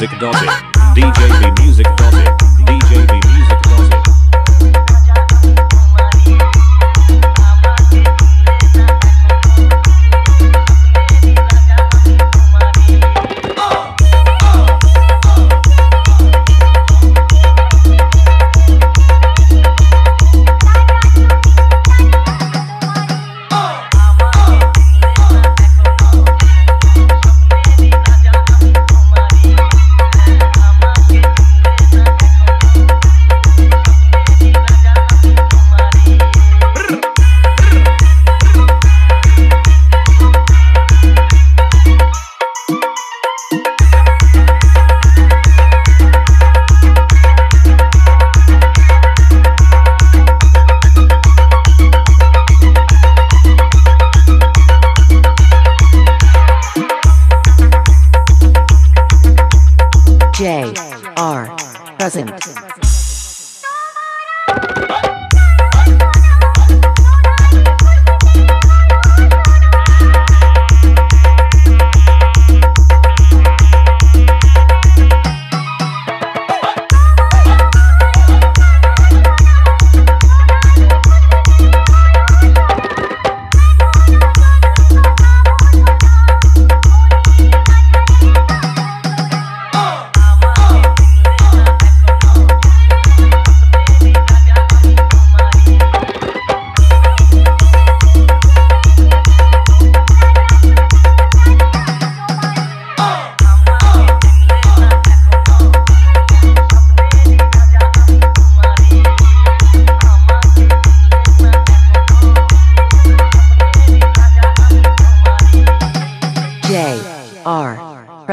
Music it. DJB Music does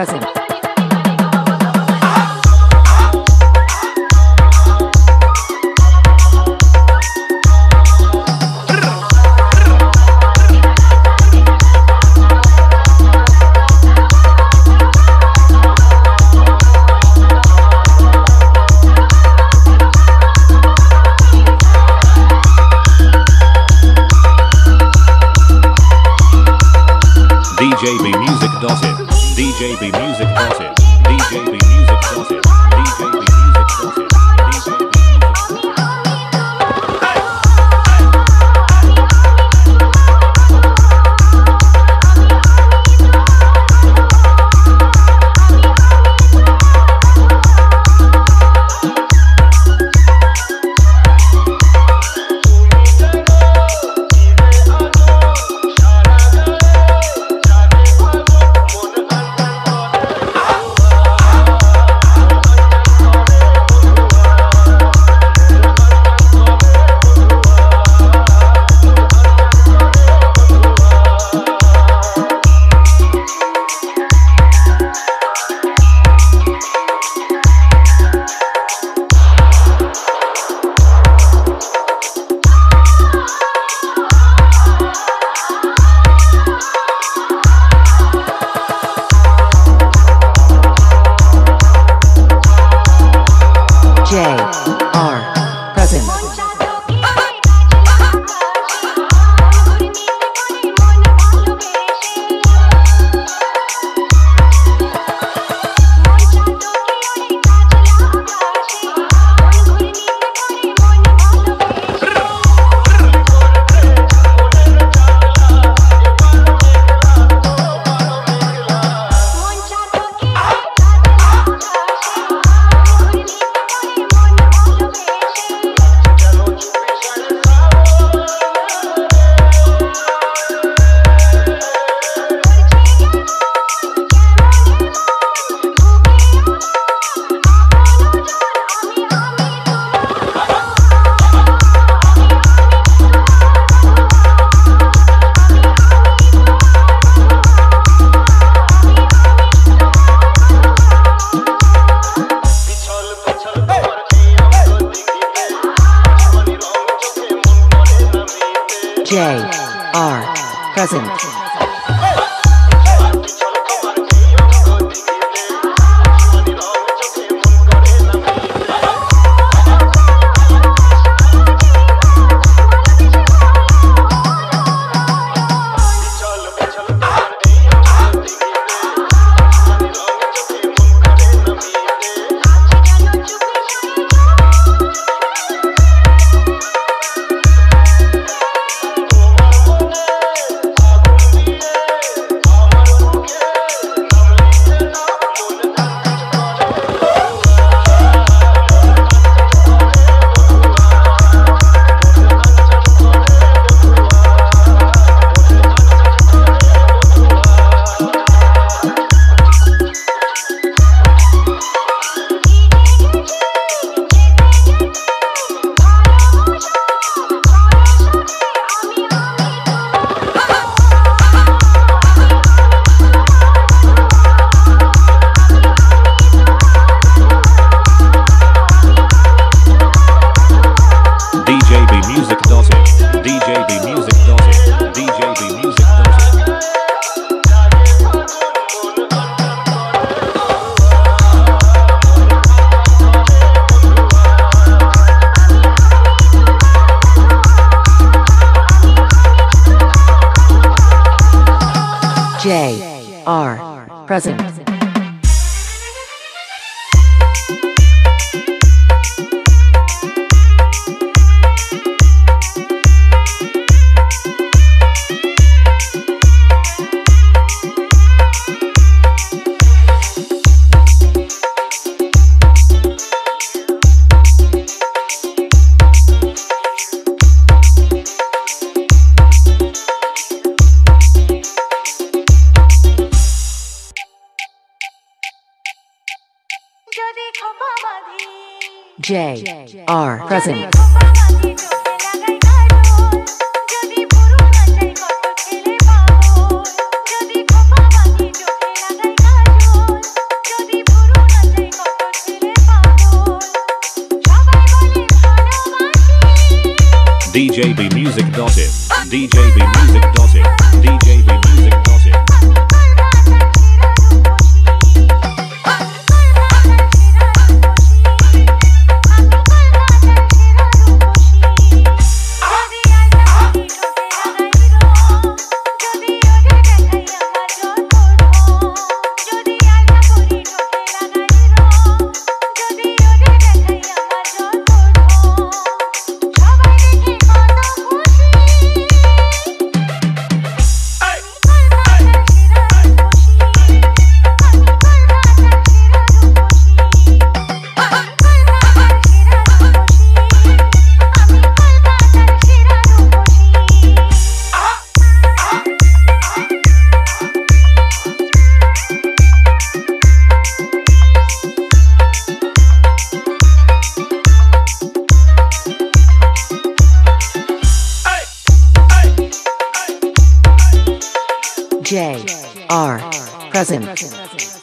present. J. R. Present. Present. J. R. Present. DJB Music. DJB Music. Dot R present.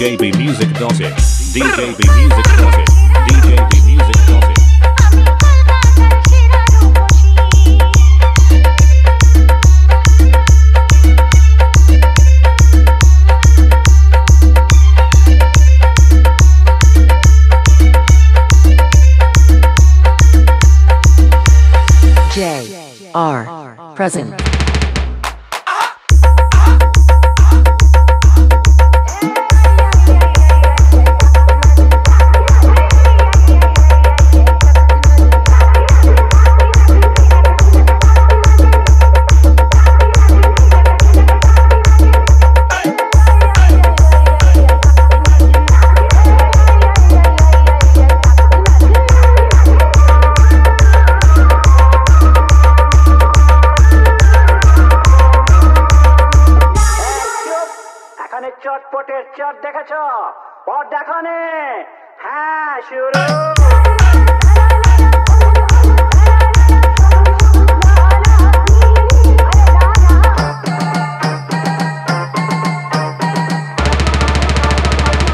DJB Music does it. DJB Music does it. DJB Music does it. J. R. R. Present.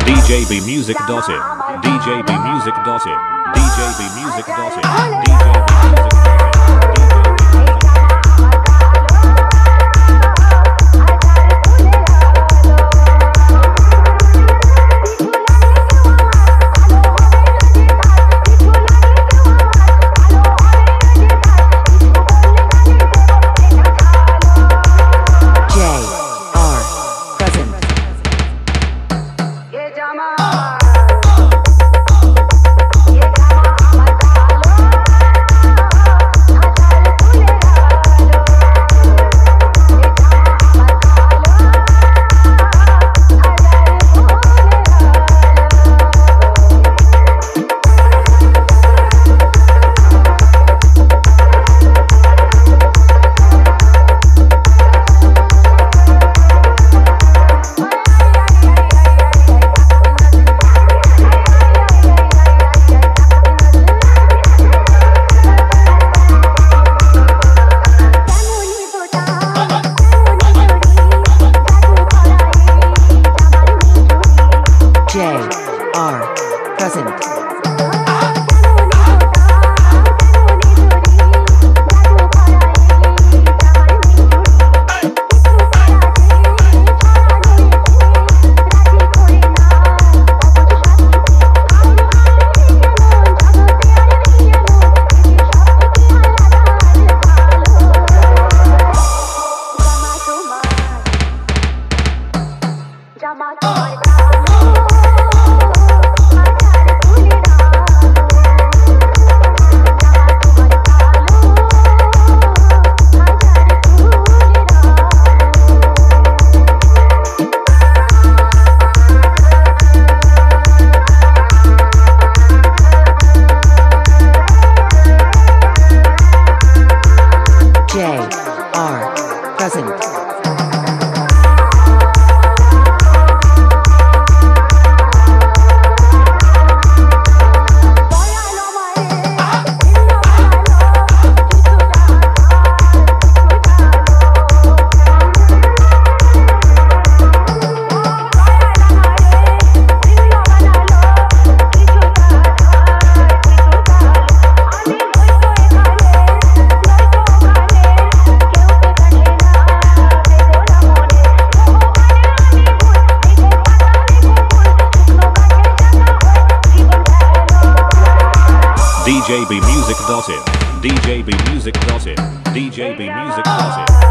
DJBmusic.in, DJBmusic.in, DJBmusic.in, DJBmusic.in. DJBmusic.in, DJBmusic.in, DJBmusic.in.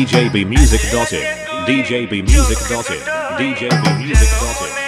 DJBmusic.in. DJBmusic.in. DJBmusic.in.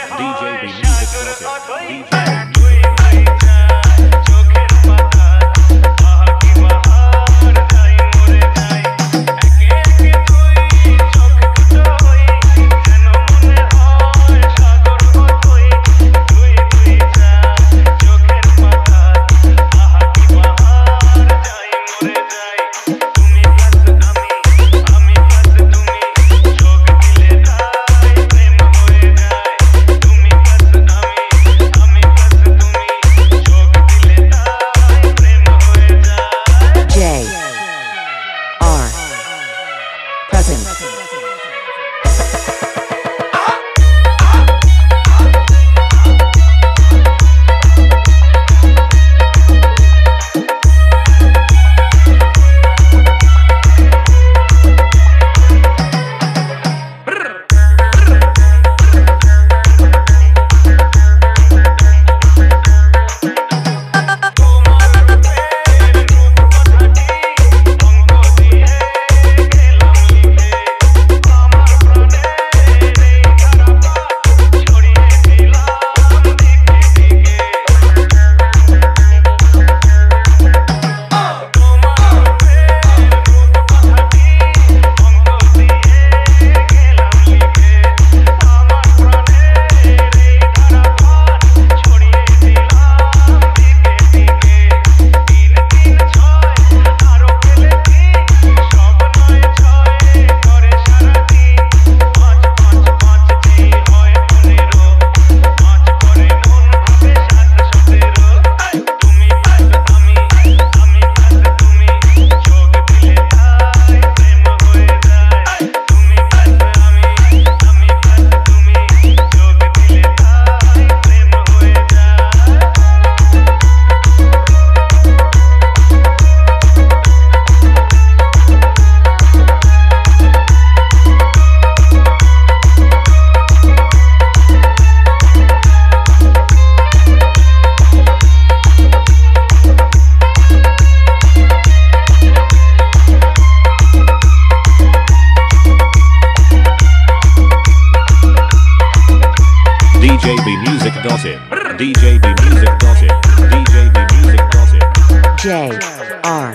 DJBmusic.in. DJBmusic.in. DJBmusic.in. J R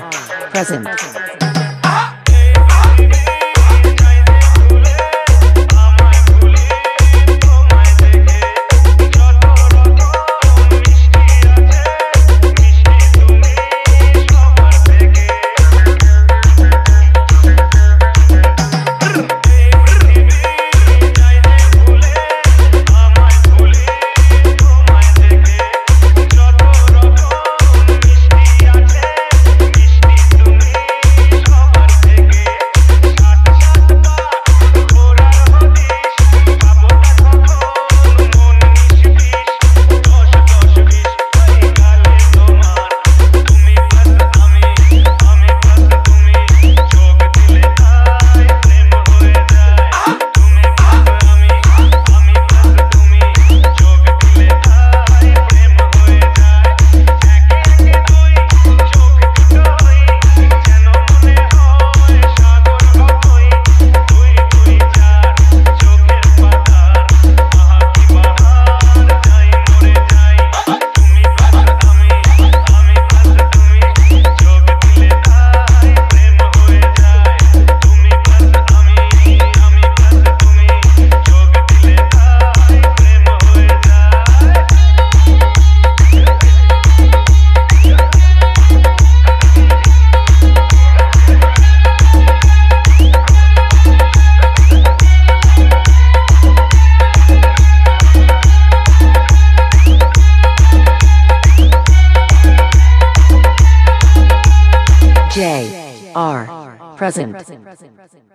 present. Present.